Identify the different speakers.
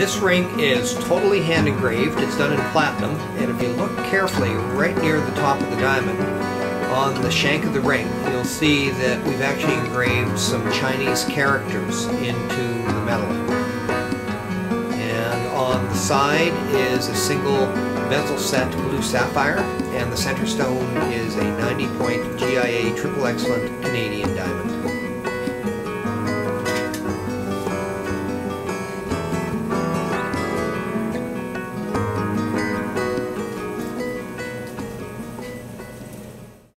Speaker 1: This ring is totally hand engraved. It's done in platinum, and if you look carefully right near the top of the diamond, on the shank of the ring, you'll see that we've actually engraved some Chinese characters into the metal. And on the side is a single bezel set blue sapphire, and the center stone is a 90 point GIA triple excellent Canadian diamond.